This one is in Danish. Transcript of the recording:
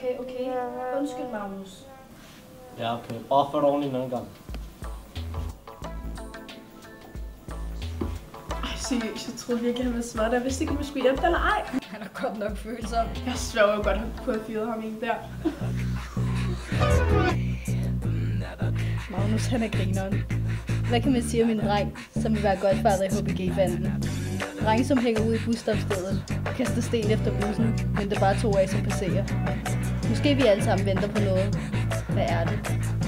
okay, okay. Undskyld, Magnus. Ja, okay. Opfør dig ordentligt en anden gang. Ej, seriøst, jeg troede virkelig, han var smart. Jeg vidste ikke, om jeg skulle hjælpe dig eller ej. Han er godt nok følsom. Jeg svær jo godt, at kunne have fyret ham en der. Magnus, han er grineren. Hvad kan man sige om en dreng, som vil være godfather i HBG-banden? Dreng, som hænger ud i busstopstedet og kaster sten efter bussen, men det er bare to af, som passerer. Måske vi alle sammen venter på noget. Hvad er det?